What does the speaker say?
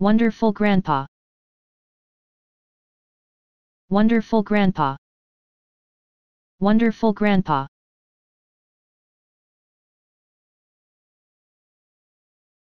Wonderful Grandpa. Wonderful Grandpa. Wonderful Grandpa.